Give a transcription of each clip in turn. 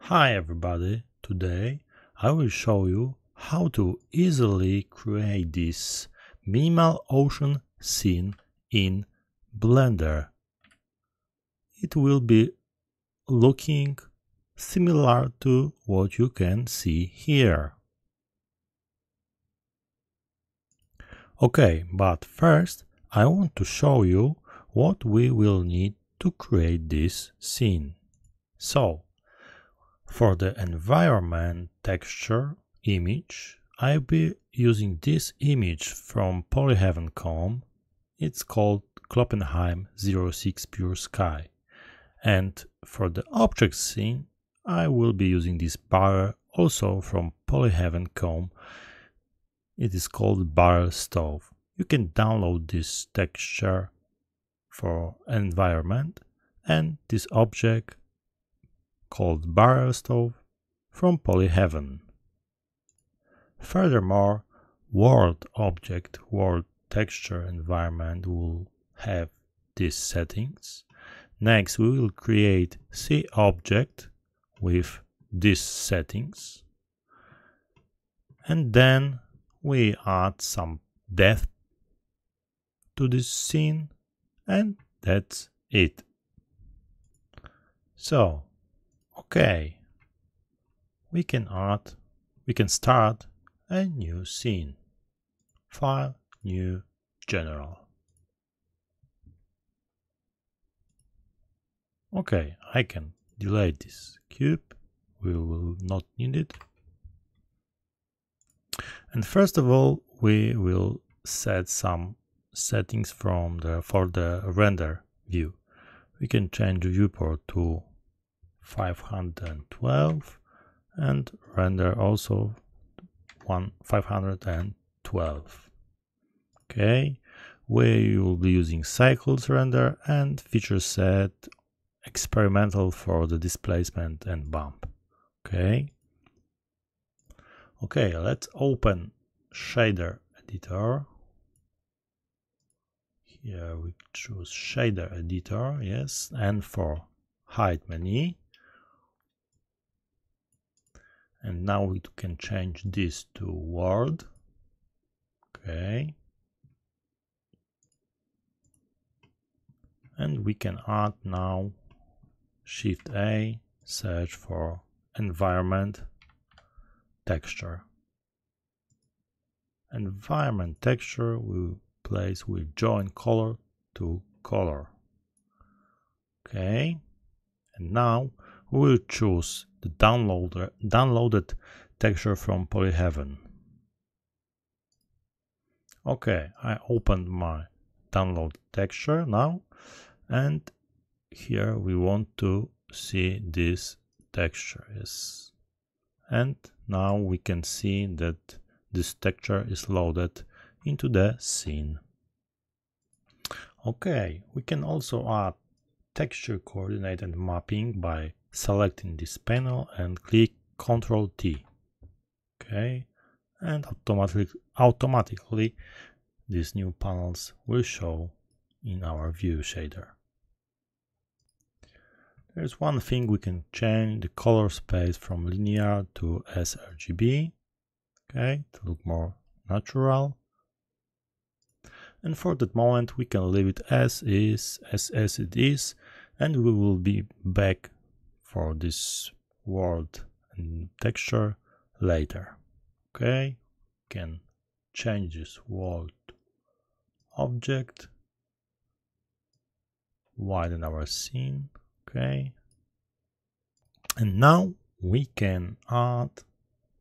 Hi everybody, today I will show you how to easily create this minimal ocean scene in Blender. It will be looking similar to what you can see here. Okay, but first I want to show you what we will need to create this scene. So, for the environment texture image, I'll be using this image from Polyhaven.com. It's called Kloppenheim 06 Pure Sky. And for the object scene, I will be using this bar also from Polyhaven.com. It is called barrel stove. You can download this texture for environment and this object called barrel stove from Polyhaven. Furthermore, world object world texture environment will have these settings. Next, we will create C object with these settings. And then we add some depth to this scene and that's it. So, okay, we can add, we can start a new scene. File, new, general. Okay, I can delete this cube, we will not need it. And first of all, we will set some settings from the for the render view. We can change the viewport to 512 and render also one 512. Okay, we will be using cycles render and feature set experimental for the displacement and bump. Okay. Okay, let's open shader editor here we choose shader editor yes and for hide menu and now we can change this to world okay. And we can add now shift a search for environment texture. Environment texture will place will join color to color. Okay, and now we will choose the downloader, downloaded texture from Polyhaven. Okay, I opened my download texture now and here we want to see this texture yes and now we can see that this texture is loaded into the scene. Okay, we can also add texture coordinate and mapping by selecting this panel and click Ctrl T. Okay, and automatically, automatically these new panels will show in our view shader. There's one thing we can change the color space from linear to sRGB, okay, to look more natural and for that moment we can leave it as is as, as it is and we will be back for this world and texture later. Okay? Can change this world object. Widen our scene. Okay? And now we can add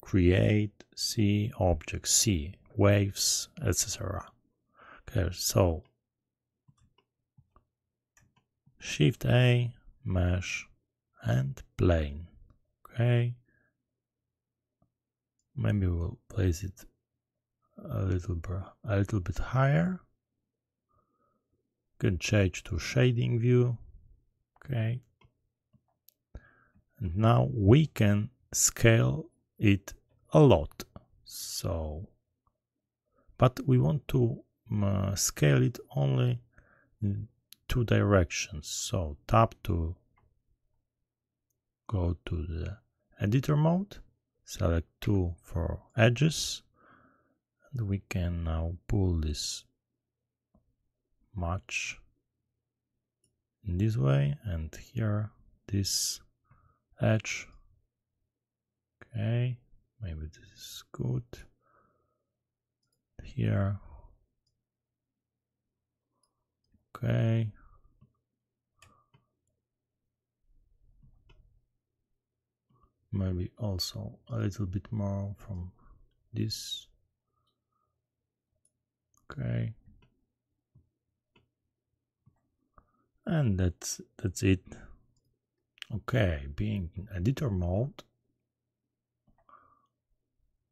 create sea object sea waves etc Okay, so Shift A, mesh, and plane. Okay. Maybe we'll place it a little bit, a little bit higher. can change to shading view. Okay. And now we can scale it a lot. So, but we want to uh, scale it only in two directions so tap to go to the editor mode, select two for edges, and we can now pull this much in this way and here this edge. Okay maybe this is good. Here. Okay maybe also a little bit more from this. Okay. And that's that's it. Okay being in editor mode.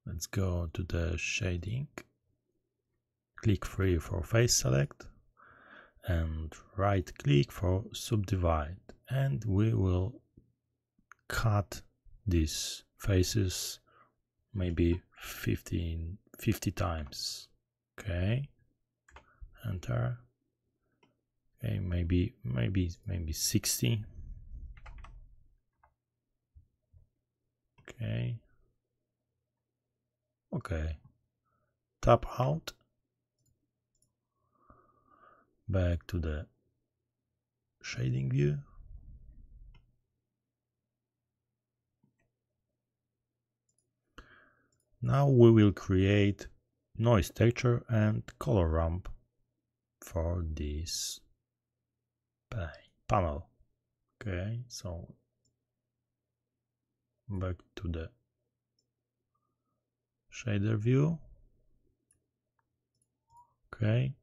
Let's go to the shading. Click free for face select and right click for subdivide. And we will cut these faces maybe 15 50 times okay? Enter. Okay maybe maybe maybe 60 okay. Okay. Tap out. Back to the shading view now we will create noise texture and color ramp for this panel. Okay so back to the shader view. Okay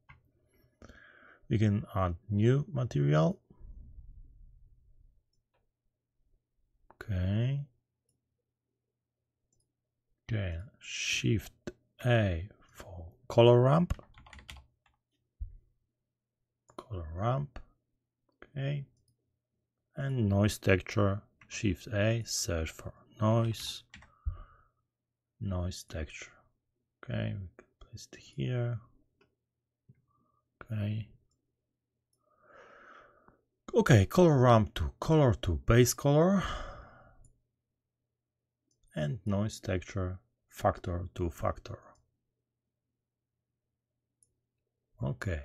we can add new material. Okay okay shift a for color ramp. Color ramp. Okay. And noise texture. Shift a search for noise. Noise texture. Okay we can place it here. Okay. Okay color ramp to color to base color. And noise texture factor to factor. Okay.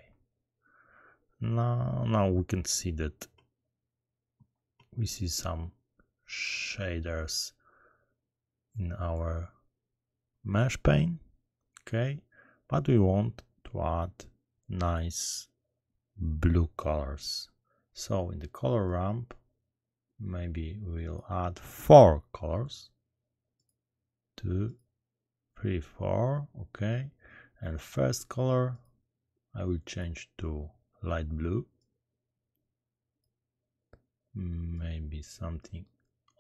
Now, now we can see that we see some shaders in our mesh pane okay? But we want to add nice blue colors. So in the color ramp maybe we'll add four colors two three four okay? And first color I will change to light blue. Maybe something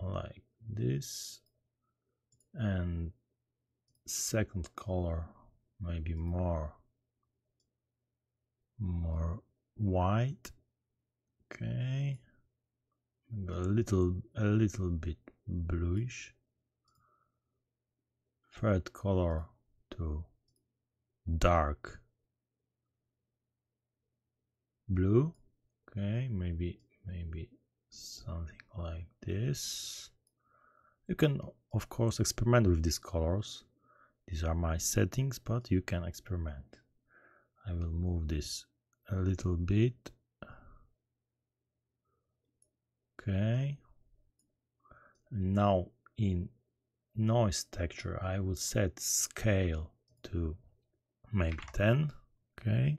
like this. And second color maybe more more white okay? A little a little bit bluish third color to dark. Blue? Okay maybe maybe something like this. You can of course experiment with these colors. These are my settings but you can experiment. I will move this a little bit. Okay. Now in noise texture I will set scale to maybe 10 okay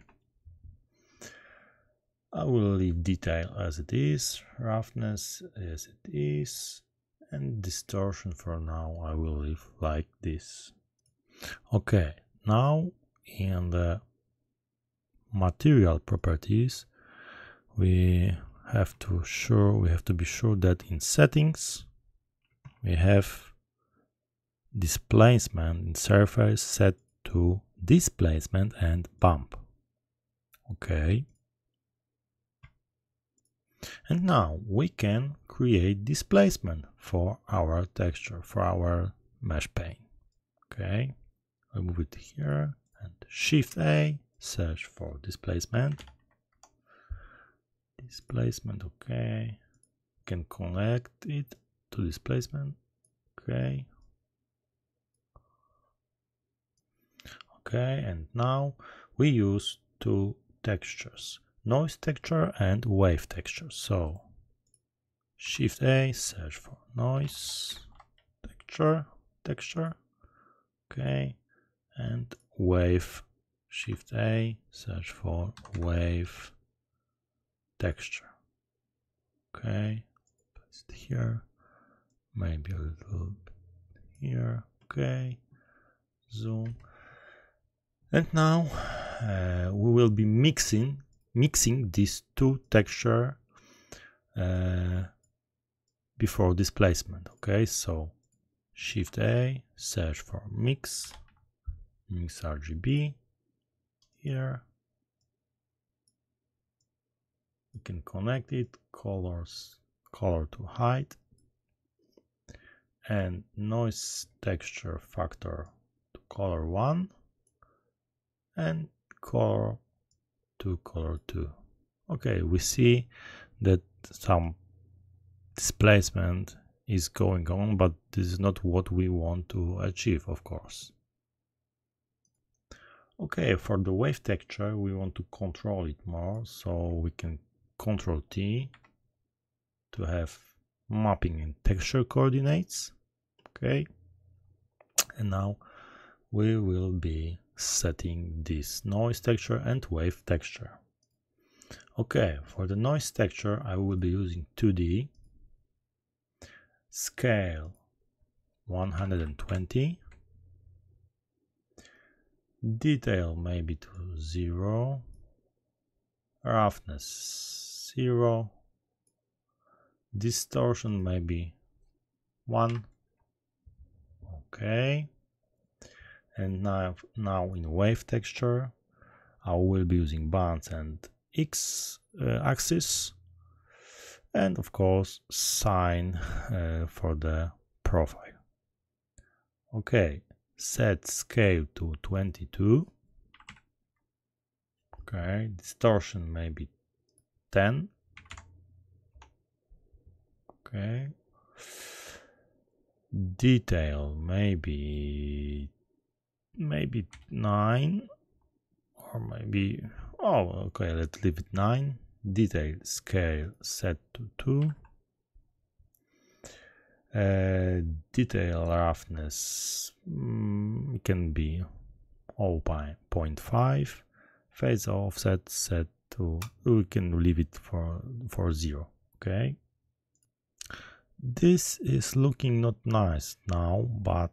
I will leave detail as it is, roughness as it is, and distortion for now I will leave like this. Okay, now in the material properties we have to sure we have to be sure that in settings we have displacement in surface set to displacement and bump okay and now we can create displacement for our texture, for our mesh pane. Okay, I move it here and Shift A, search for displacement. Displacement, okay. Can connect it to displacement. okay okay and now we use two textures noise texture and wave texture. So shift a search for noise texture texture okay and wave shift a search for wave texture okay it here maybe a little here okay zoom and now uh, we will be mixing mixing these two texture uh, before displacement okay? So shift a search for mix mix rgb here. We can connect it colors color to height and noise texture factor to color 1 and color to color 2 okay we see that some displacement is going on but this is not what we want to achieve of course. Okay for the wave texture we want to control it more so we can control T to have mapping and texture coordinates. Okay and now we will be setting this noise texture and wave texture. Okay for the noise texture I will be using 2D scale 120 detail maybe to 0 roughness 0 distortion maybe 1 okay and now now in wave texture I will be using bands and x uh, axis. And of course sine uh, for the profile. Okay set scale to 22 okay distortion maybe 10 okay. Detail maybe maybe 9 or maybe oh okay let's leave it 9 detail scale set to 2 uh, detail roughness mm, can be 0.5 phase offset set to we can leave it for for zero okay? This is looking not nice now but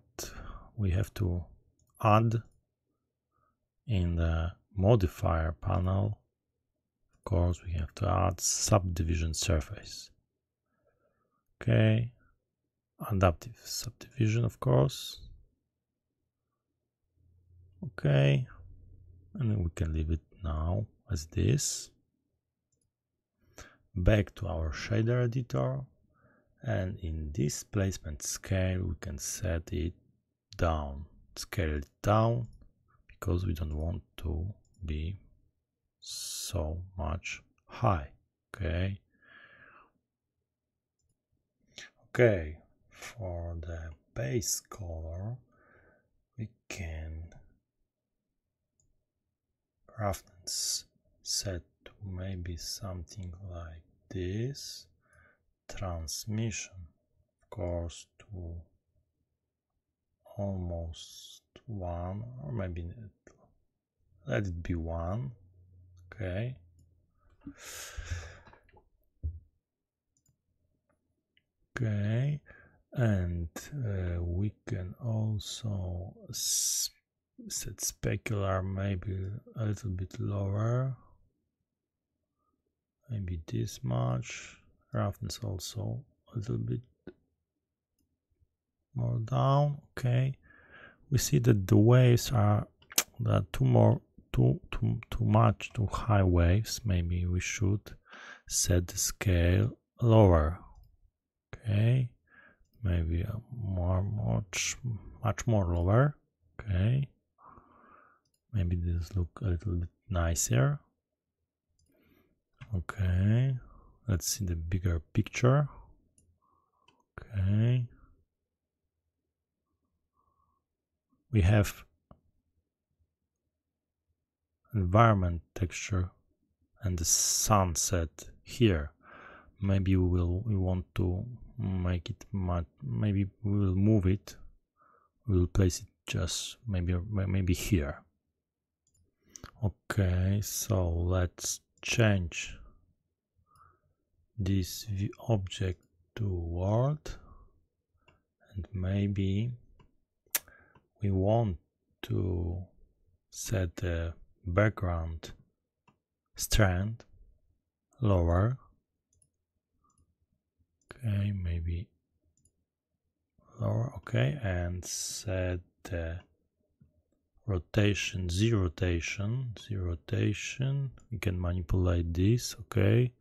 we have to add in the modifier panel of course we have to add subdivision surface. Okay adaptive subdivision of course. Okay and we can leave it now as this back to our shader editor and in displacement scale we can set it down scale it down because we don't want to be so much high okay? Okay for the base color we can roughness set to maybe something like this. Transmission of course to almost one or maybe let it be one okay? Okay and uh, we can also set specular maybe a little bit lower. Maybe this much. Roughness also a little bit more down okay. We see that the waves are that too more too too too much too high waves. Maybe we should set the scale lower okay. Maybe a more much much more lower okay. Maybe this look a little bit nicer okay. Let's see the bigger picture okay we have environment texture and the sunset here. Maybe we will we want to make it maybe we will move it. We will place it just maybe maybe here. Okay so let's change this object to world. And maybe we want to set the background strand lower. Okay maybe lower okay and set the rotation z rotation z rotation. We can manipulate this okay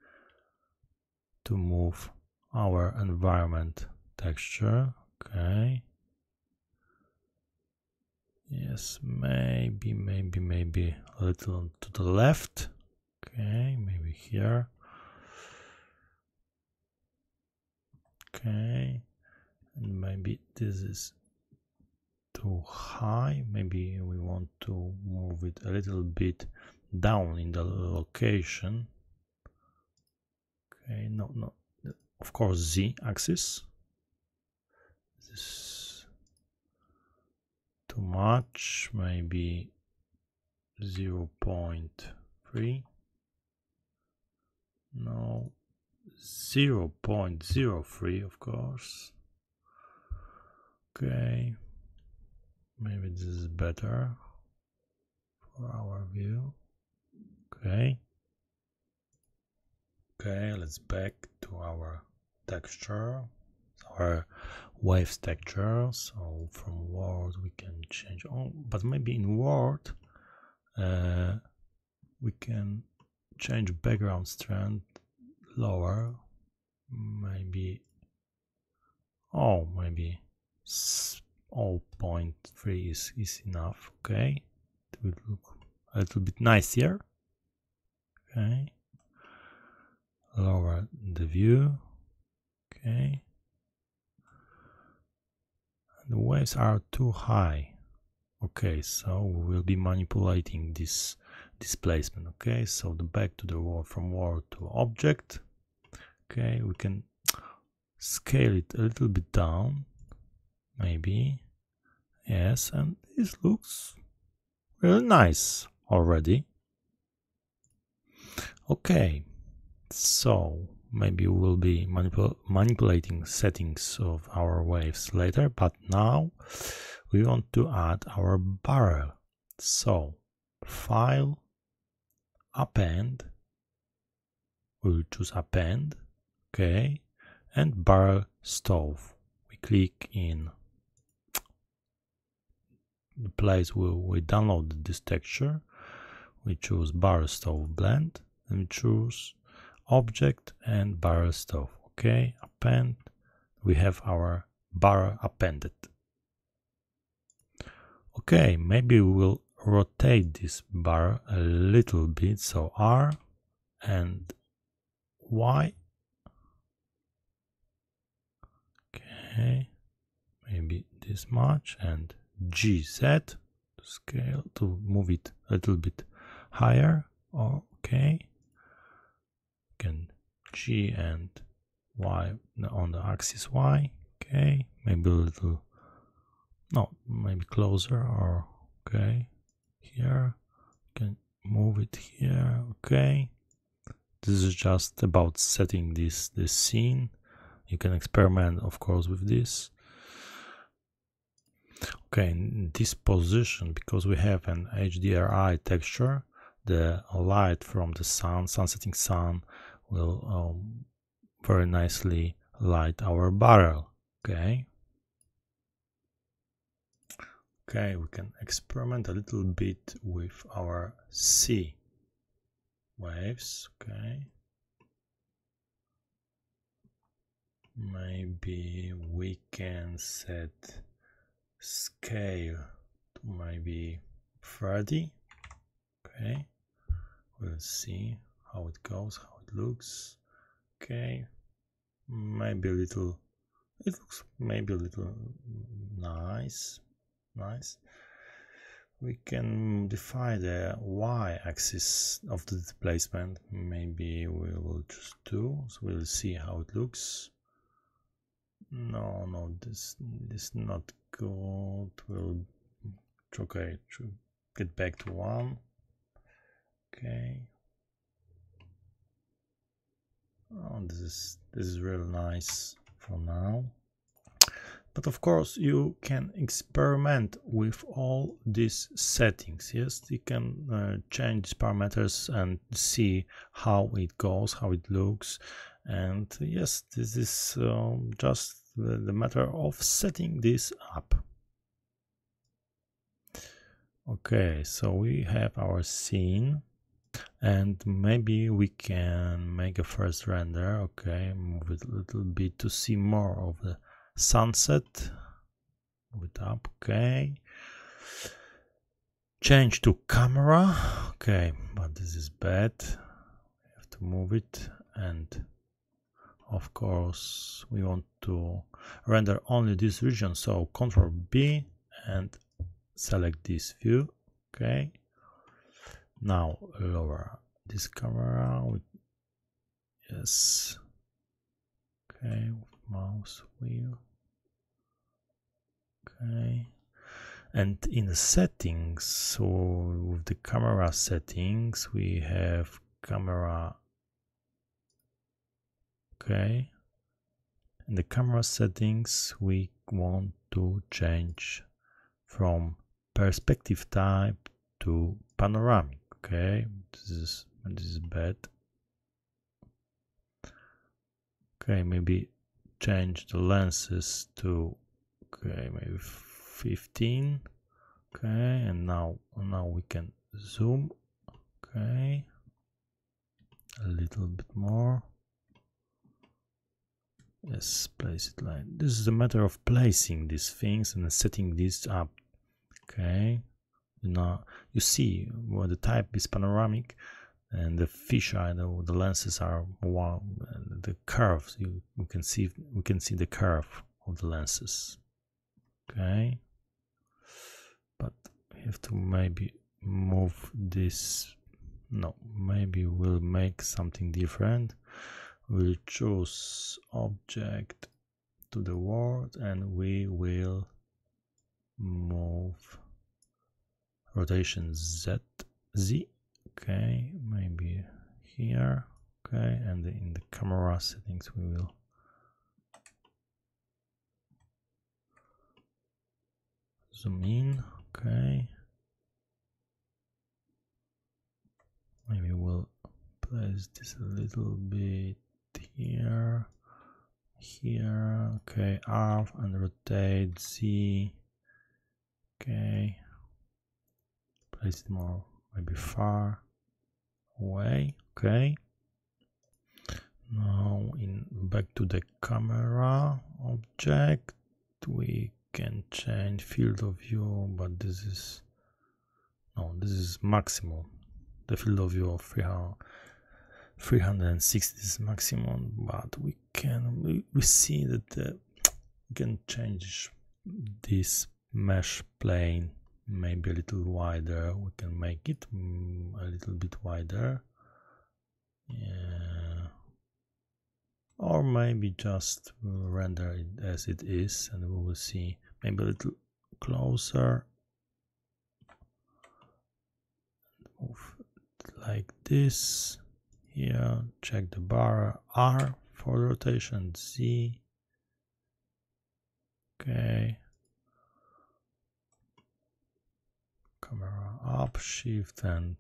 to move our environment texture okay yes maybe maybe maybe a little to the left. Okay maybe here. Okay and maybe this is too high. Maybe we want to move it a little bit down in the location. Okay no no of course z axis this too much maybe 0 0.3 no 0 0.03 of course. Okay maybe this is better for our view. Okay. Okay let's back to our texture our waves texture so from world we can change oh but maybe in world uh, we can change background strand lower maybe oh maybe 0.3 is, is enough okay? It will look a little bit nicer okay? Lower the view okay the waves are too high. Okay so we will be manipulating this displacement. Okay so the back to the wall from wall to object. Okay we can scale it a little bit down maybe. Yes and this looks really nice already. Okay so maybe we'll be manipul manipulating settings of our waves later but now we want to add our barrel. So file append we'll choose append okay and barrel stove. We click in the place where we downloaded this texture. We choose barrel stove blend and we choose object and barrel stove okay? Append. We have our barrel appended. Okay maybe we will rotate this bar a little bit so R and Y. Okay maybe this much and GZ to scale to move it a little bit higher okay G and Y on the axis Y okay maybe a little no maybe closer or okay here can move it here okay. This is just about setting this this scene. You can experiment of course with this. Okay in this position because we have an HDRI texture the light from the sun sunsetting sun will um, very nicely light our barrel okay? Okay we can experiment a little bit with our C waves okay? Maybe we can set scale to maybe 30 okay? We'll see how it goes looks okay. Maybe a little it looks maybe a little nice nice. We can modify the y-axis of the displacement. Maybe we will just do so we'll see how it looks. No no this this not good. We'll okay get back to one. Okay oh this is this is real nice for now. But of course you can experiment with all these settings. Yes you can uh, change parameters and see how it goes how it looks. And yes this is um, just the, the matter of setting this up. Okay so we have our scene and maybe we can make a first render okay? Move it a little bit to see more of the sunset. Move it up okay. Change to camera okay. But this is bad. We have to move it. And of course we want to render only this region. So control B and select this view okay now lower this camera with yes. Okay mouse wheel. Okay. And in the settings so with the camera settings we have camera. Okay. In the camera settings we want to change from perspective type to panoramic okay this is this is bad. Okay maybe change the lenses to okay maybe 15 okay and now now we can zoom. Okay a little bit more. Yes place it like this is a matter of placing these things and setting this up. Okay now you see where the type is panoramic and the fisheye the, the lenses are wow, the curves you, you can see we can see the curve of the lenses. Okay? But we have to maybe move this no maybe we'll make something different. We'll choose object to the world and we will move rotation z z okay maybe here okay and in the camera settings we will zoom in okay. Maybe we'll place this a little bit here here okay R and rotate Z okay place it more maybe far away okay. Now in back to the camera object we can change field of view but this is no this is maximum. The field of view of 300 360 is maximum but we can we, we see that uh, we can change this mesh plane maybe a little wider we can make it mm, a little bit wider. Yeah. Or maybe just render it as it is and we will see. Maybe a little closer. Move like this. Here check the bar R for rotation Z. Okay camera up shift and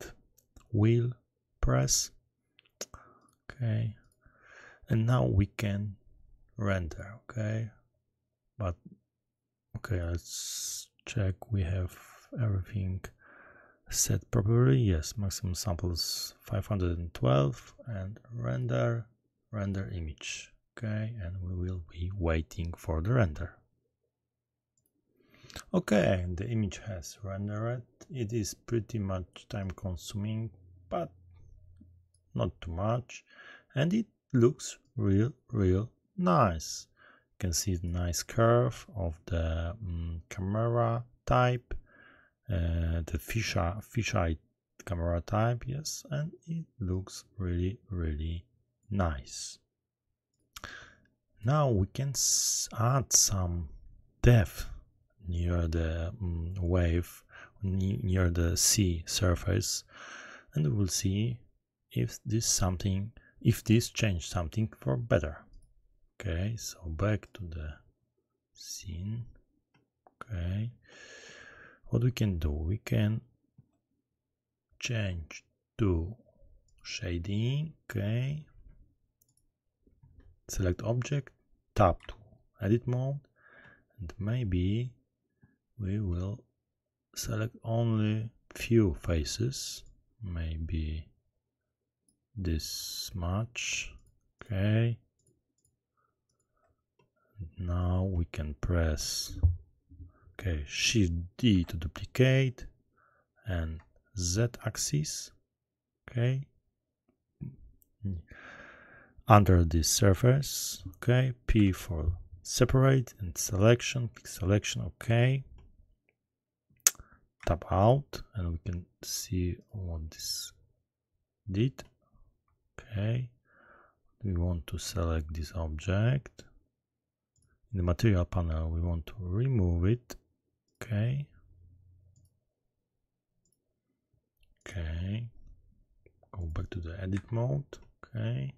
wheel press. Okay. And now we can render okay? But okay let's check we have everything set properly. Yes maximum samples 512 and render render image okay? And we will be waiting for the render okay the image has rendered. It is pretty much time consuming but not too much. And it looks real real nice. You can see the nice curve of the um, camera type uh, the fisheye, fisheye camera type yes and it looks really really nice. Now we can add some depth near the um, wave near the sea surface. And we'll see if this something if this changed something for better. Okay so back to the scene. Okay. What we can do we can change to shading. Okay. Select object tap to edit mode and maybe we will select only few faces. Maybe this much. Okay. Now we can press. Okay shift D to duplicate and Z axis. Okay. Under this surface. Okay P for separate and selection. Click selection. Okay tap out and we can see what this did. Okay. We want to select this object. In the material panel we want to remove it. Okay. Okay. Go back to the edit mode. Okay.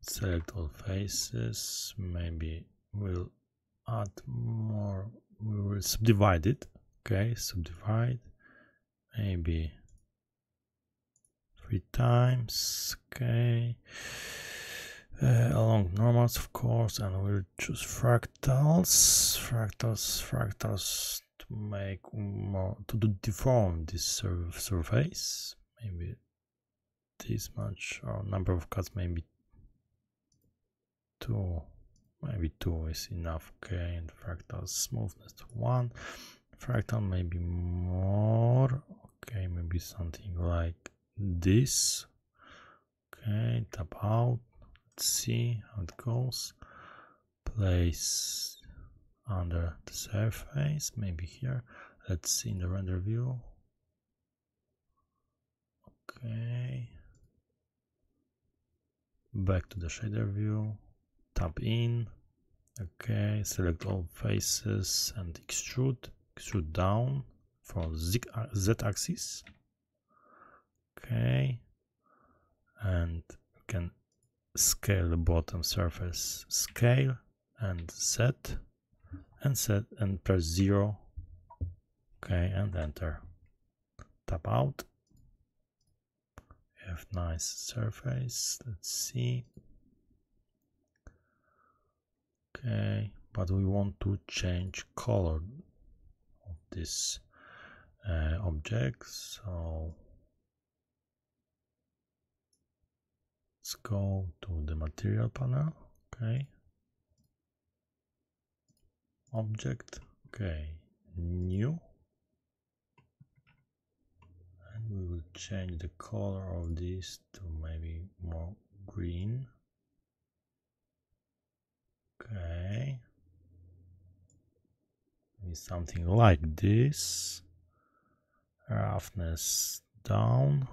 Select all faces. Maybe we'll add more we will subdivide it okay subdivide. Maybe three times okay. Uh, along normals of course and we'll choose fractals. Fractals fractals to make more to deform this sur surface. Maybe this much or number of cuts maybe two. Maybe two is enough okay and fractals smoothness one fractal maybe more. Okay maybe something like this. Okay tap out. Let's see how it goes. Place under the surface maybe here. Let's see in the render view. Okay. Back to the shader view. Tap in. Okay select all faces and extrude extrude down for z, uh, z axis. Okay. And you can scale the bottom surface scale and set and set and press 0 okay and enter. Tap out. We have nice surface. Let's see. Okay but we want to change color this uh, object. So let's go to the material panel. Okay. Object. Okay. New. And we will change the color of this to maybe more green. Okay something like this. Roughness down.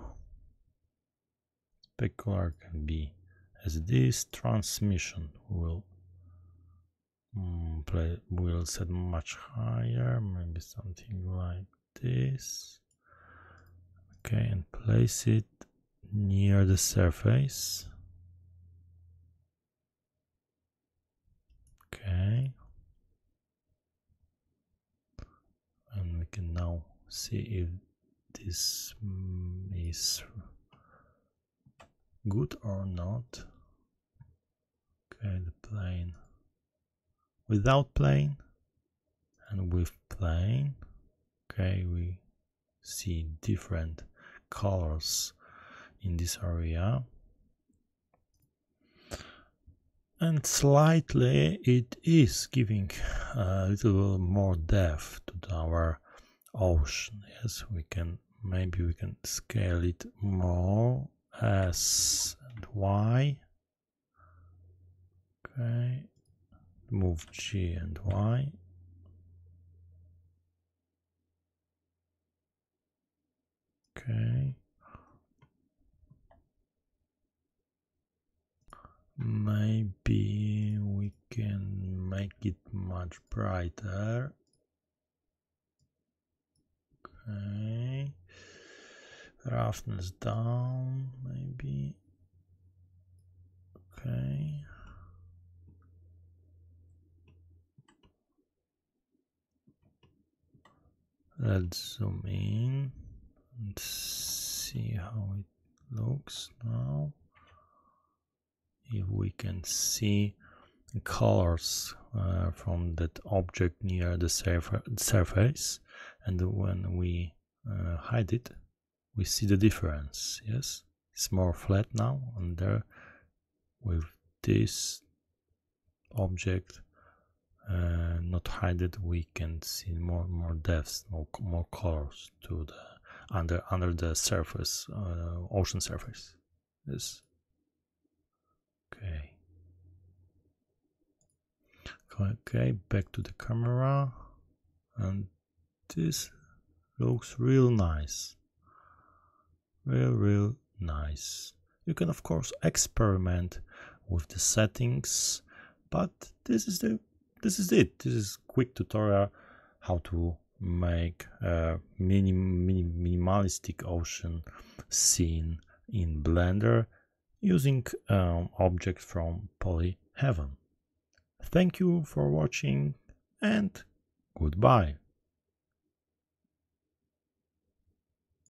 Specular can be as this. Transmission will mm, play will set much higher. Maybe something like this. Okay and place it near the surface okay and we can now see if this is good or not. Okay the plane without plane and with plane okay we see different colors in this area. And slightly it is giving a little more depth to our ocean. Yes we can maybe we can scale it more. S and y. Okay. Move g and y. Okay. Maybe we can make it much brighter okay. Roughness down maybe. Okay. Let's zoom in and see how it looks now. If we can see colors uh, from that object near the surface and when we uh, hide it we see the difference. Yes? It's more flat now and there with this object uh, not hide it we can see more more depths more, more colors to the under under the surface uh, ocean surface. Yes? Okay. Okay back to the camera and this looks real nice. Real real nice. You can of course experiment with the settings but this is the this is it. This is quick tutorial how to make a mini, mini minimalistic ocean scene in blender using um, object from Polyhaven. Thank you for watching and goodbye